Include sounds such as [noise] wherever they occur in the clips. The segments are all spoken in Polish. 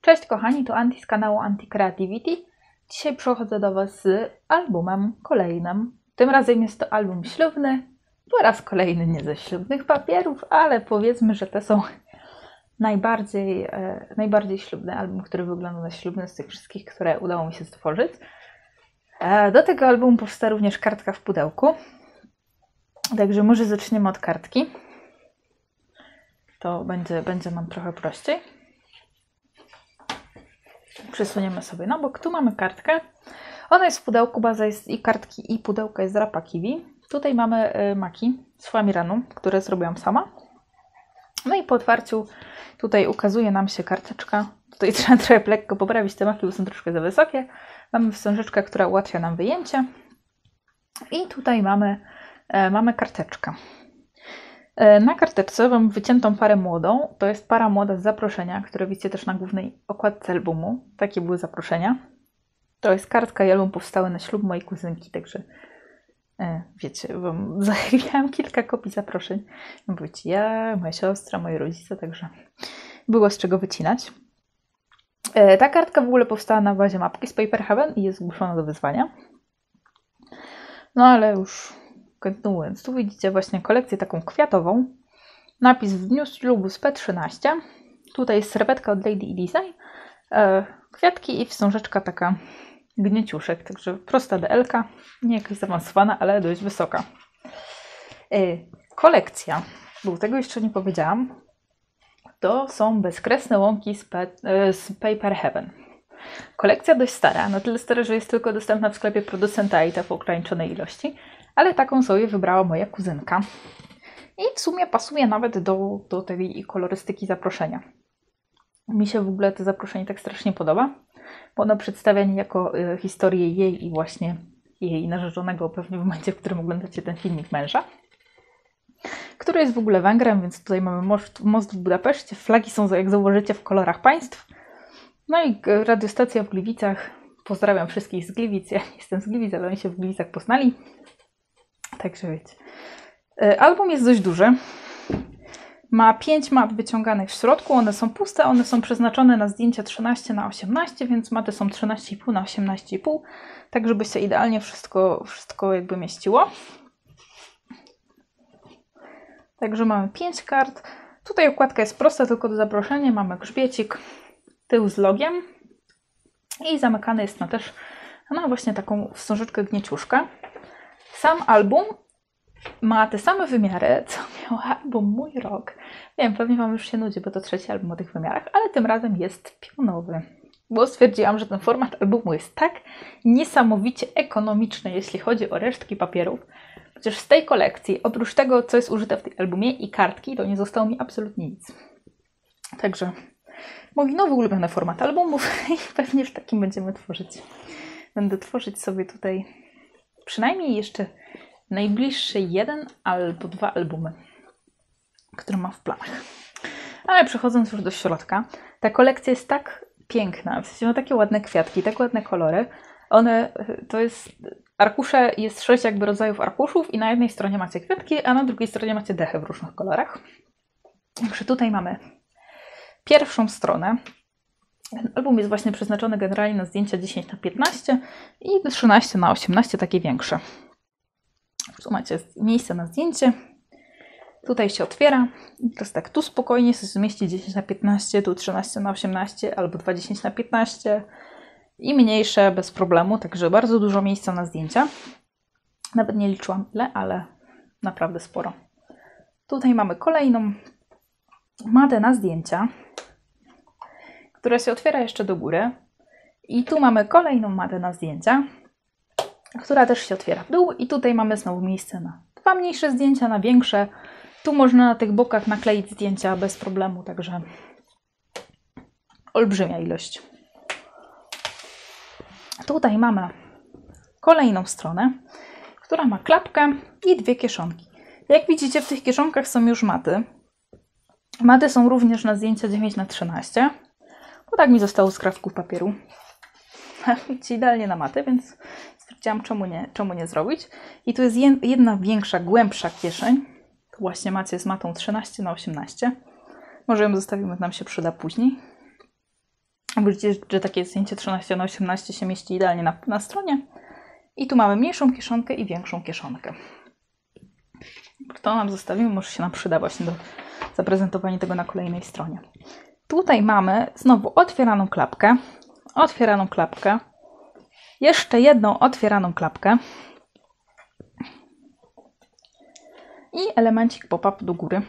Cześć kochani, to Anti z kanału Anti Creativity. Dzisiaj przychodzę do Was z albumem kolejnym. Tym razem jest to album ślubny, po raz kolejny nie ze ślubnych papierów, ale powiedzmy, że te są [laughs] najbardziej, e, najbardziej ślubny album, który wygląda na ślubny z tych wszystkich, które udało mi się stworzyć. E, do tego albumu powstała również kartka w pudełku. Także może zaczniemy od kartki. To będzie, będzie nam trochę prościej. Przesuniemy sobie na bok. Tu mamy kartkę. Ona jest w pudełku, baza jest i kartki, i pudełka jest z Rapa Kiwi. Tutaj mamy y, maki z Flamiranu, które zrobiłam sama. No i po otwarciu tutaj ukazuje nam się karteczka. Tutaj [laughs] trzeba trochę lekko poprawić te maki, bo są troszkę za wysokie. Mamy wstążeczkę, która ułatwia nam wyjęcie. I tutaj mamy, e, mamy karteczkę. E, na karteczce mam wyciętą parę młodą. To jest para młoda z zaproszenia, które widzicie też na głównej okładce albumu. Takie były zaproszenia. To jest kartka i album powstały na ślub mojej kuzynki, także e, wiecie, wam [laughs] zachwiałam kilka kopii zaproszeń. No wiecie, ja, moja siostra, moi rodzice, także było z czego wycinać. E, ta kartka w ogóle powstała na bazie mapki z Paper Heaven i jest zgłoszona do wyzwania. No ale już kontynuując, tu widzicie właśnie kolekcję taką kwiatową. Napis w dniu ślubu z P13. Tutaj jest serwetka od Lady Design. E, kwiatki i wstążeczka taka gnieciuszek, także prosta DL, nie jakaś zaawansowana, ale dość wysoka. E, kolekcja, bo tego jeszcze nie powiedziałam, to są bezkresne łąki z, pe, z Paper Heaven. Kolekcja dość stara, na tyle stara, że jest tylko dostępna w sklepie producenta i to w ograniczonej ilości, ale taką sobie wybrała moja kuzynka. I w sumie pasuje nawet do, do tej kolorystyki zaproszenia. Mi się w ogóle to zaproszenie tak strasznie podoba, bo ono przedstawia niejako y, historię jej i właśnie jej narzeczonego pewnie w momencie, w którym oglądacie ten filmik męża, który jest w ogóle Węgrem, więc tutaj mamy most, most w Budapeszcie. Flagi są, jak zauważycie, w kolorach państw. No i radiostacja w Gliwicach. Pozdrawiam wszystkich z Gliwic. Ja nie jestem z Gliwic, ale oni się w Gliwicach poznali. Także wiecie. Album jest dość duży. Ma 5 mat wyciąganych w środku, one są puste, one są przeznaczone na zdjęcia 13 na 18, więc maty są 13,5 na 18,5, tak żeby się idealnie wszystko, wszystko jakby mieściło. Także mamy 5 kart. Tutaj okładka jest prosta, tylko do zaproszenia. Mamy grzbiecik, tył z logiem i zamykany jest na też no właśnie taką wstążeczkę gnieciuszkę. Sam album ma te same wymiary, co miał album Mój Rok. Wiem, pewnie Wam już się nudzi, bo to trzeci album o tych wymiarach, ale tym razem jest pionowy. Bo stwierdziłam, że ten format albumu jest tak niesamowicie ekonomiczny, jeśli chodzi o resztki papierów, chociaż z tej kolekcji, oprócz tego, co jest użyte w tym albumie i kartki, to nie zostało mi absolutnie nic. Także mój nowy ulubiony format albumów [laughs] i pewnie w takim będziemy tworzyć. Będę tworzyć sobie tutaj przynajmniej jeszcze najbliższy jeden albo dwa albumy, które mam w planach. Ale przechodząc już do środka, ta kolekcja jest tak piękna, w sensie ma takie ładne kwiatki, tak ładne kolory. One, to jest, arkusze, jest sześć jakby rodzajów arkuszów i na jednej stronie macie kwiatki, a na drugiej stronie macie dechy w różnych kolorach. Także tutaj mamy pierwszą stronę. Ten album jest właśnie przeznaczony generalnie na zdjęcia 10 na 15 i 13 na 18, takie większe. Tu macie miejsce na zdjęcie. Tutaj się otwiera. Teraz tak, tu spokojnie sobie zmieści 10 na 15, tu 13 na 18 albo 20 na 15 i mniejsze bez problemu, także bardzo dużo miejsca na zdjęcia. Nawet nie liczyłam ile, ale naprawdę sporo. Tutaj mamy kolejną matę na zdjęcia, która się otwiera jeszcze do góry. I tu mamy kolejną matę na zdjęcia, która też się otwiera w dół i tutaj mamy znowu miejsce na dwa mniejsze zdjęcia, na większe. Tu można na tych bokach nakleić zdjęcia bez problemu, także olbrzymia ilość. Tutaj mamy kolejną stronę, która ma klapkę i dwie kieszonki. Jak widzicie, w tych kieszonkach są już maty. Maty są również na zdjęcia 9 na 13 bo tak mi zostało z krawków papieru. [laughs] Widzicie, idealnie na maty, więc stwierdziłam, czemu nie, czemu nie zrobić. I tu jest jedna większa, głębsza kieszeń. Tu właśnie macie z matą 13 na 18 Może ją zostawimy, nam się przyda później. Widzicie, że takie zdjęcie 13 na 18 się mieści idealnie na, na stronie. I tu mamy mniejszą kieszonkę i większą kieszonkę. To nam zostawimy, może się nam przyda właśnie do zaprezentowania tego na kolejnej stronie. Tutaj mamy znowu otwieraną klapkę, otwieraną klapkę, jeszcze jedną otwieraną klapkę i elemencik pop-up do góry.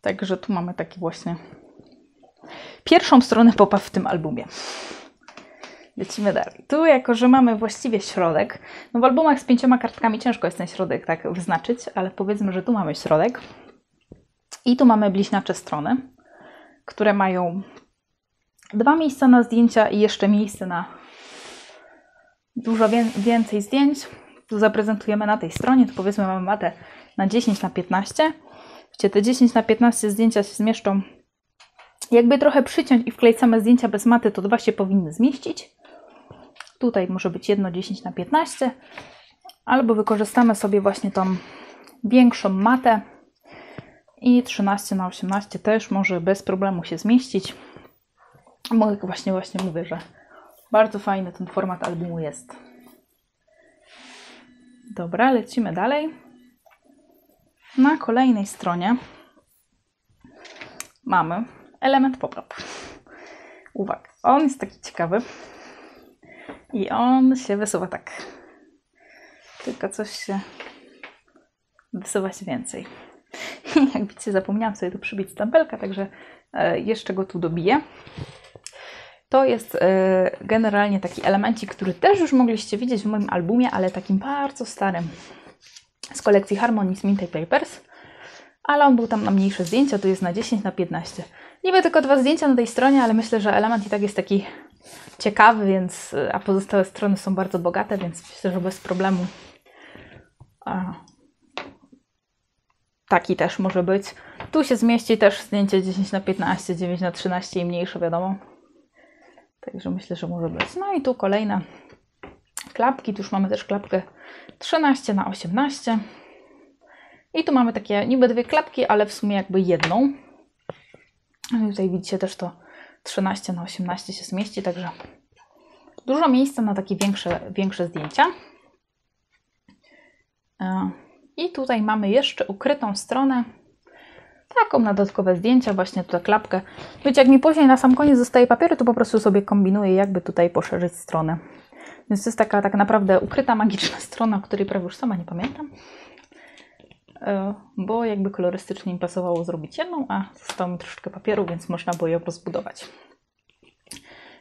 Także tu mamy taki właśnie pierwszą stronę pop-up w tym albumie. Lecimy dalej. Tu, jako że mamy właściwie środek, no w albumach z pięcioma kartkami ciężko jest ten środek tak wyznaczyć, ale powiedzmy, że tu mamy środek. I tu mamy bliźniacze strony, które mają dwa miejsca na zdjęcia i jeszcze miejsce na dużo więcej zdjęć. Tu zaprezentujemy na tej stronie, tu powiedzmy mamy matę na 10 na 15. Gdzie te 10 na 15 zdjęcia się zmieszczą. Jakby trochę przyciąć i wkleić same zdjęcia bez maty, to dwa się powinny zmieścić. Tutaj może być jedno 10 na 15. Albo wykorzystamy sobie właśnie tą większą matę i 13 na 18 też może bez problemu się zmieścić. Mogę właśnie, właśnie mówię, że bardzo fajny ten format albumu jest. Dobra, lecimy dalej. Na kolejnej stronie mamy element pop-up. Uwaga, on jest taki ciekawy i on się wysuwa tak. Tylko coś się wysuwa się więcej. [laughs] Jak widzicie, zapomniałam sobie tu przybić stempelka, także e, jeszcze go tu dobiję. To jest e, generalnie taki elemencik, który też już mogliście widzieć w moim albumie, ale takim bardzo starym z kolekcji Harmonies Minty Papers. Ale on był tam na mniejsze zdjęcia, tu jest na 10 na 15. Niby tylko dwa zdjęcia na tej stronie, ale myślę, że element i tak jest taki ciekawy, więc a pozostałe strony są bardzo bogate, więc myślę, że bez problemu taki też może być. Tu się zmieści też zdjęcie 10 na 15, 9 na 13 i mniejsze, wiadomo. Także myślę, że może być. No i tu kolejne klapki. Tu już mamy też klapkę 13 na 18. I tu mamy takie niby dwie klapki, ale w sumie jakby jedną. No I tutaj widzicie też to 13 na 18 się zmieści, także dużo miejsca na takie większe, większe zdjęcia. I tutaj mamy jeszcze ukrytą stronę, taką na dodatkowe zdjęcia, właśnie tutaj klapkę. Wiecie, jak mi później na sam koniec zostaje papieru, to po prostu sobie kombinuję, jakby tutaj poszerzyć stronę. Więc to jest taka tak naprawdę ukryta, magiczna [laughs] strona, o której prawie już sama nie pamiętam. E, bo jakby kolorystycznie mi pasowało zrobić jedną, a zostało mi troszeczkę papieru, więc można było ją rozbudować.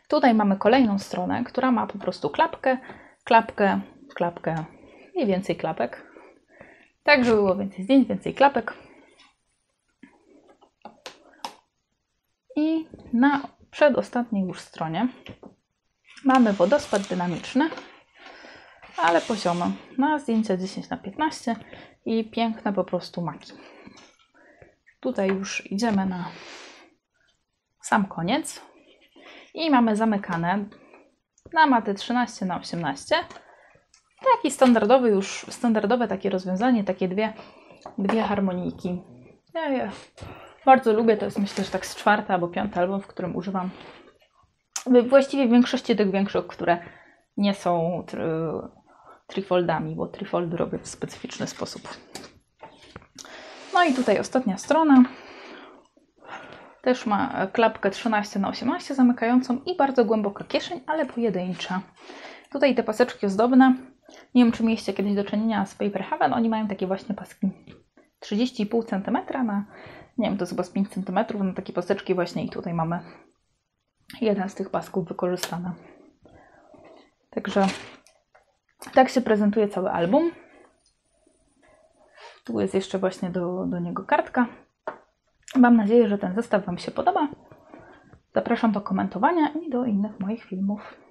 Tutaj mamy kolejną stronę, która ma po prostu klapkę, klapkę, klapkę i więcej klapek. Tak, żeby było więcej zdjęć, więcej klapek. I na przedostatniej już stronie mamy wodospad dynamiczny, ale poziomy na zdjęcia 10 na 15 i piękne po prostu maki. Tutaj już idziemy na sam koniec i mamy zamykane na matę 13 na 18 taki standardowy już, standardowe takie rozwiązanie, takie dwie, dwie harmonijki. Ja je bardzo lubię, to jest myślę, że tak z czwarta albo piąta album, w którym używam właściwie w większości tych większych, które nie są trifoldami, bo trifoldy robię w specyficzny sposób. No i tutaj ostatnia strona. Też ma klapkę 13 na 18 zamykającą i bardzo głęboka kieszeń, ale pojedyncza. Tutaj te paseczki ozdobne. Nie wiem, czy mieliście kiedyś do czynienia z Paper Haven. Oni mają takie właśnie paski 30,5 cm na, nie wiem, to chyba z 5 cm na takie paseczki właśnie i tutaj mamy jeden z tych pasków wykorzystany. Także tak się prezentuje cały album. Tu jest jeszcze właśnie do, do niego kartka. Mam nadzieję, że ten zestaw Wam się podoba. Zapraszam do komentowania i do innych moich filmów.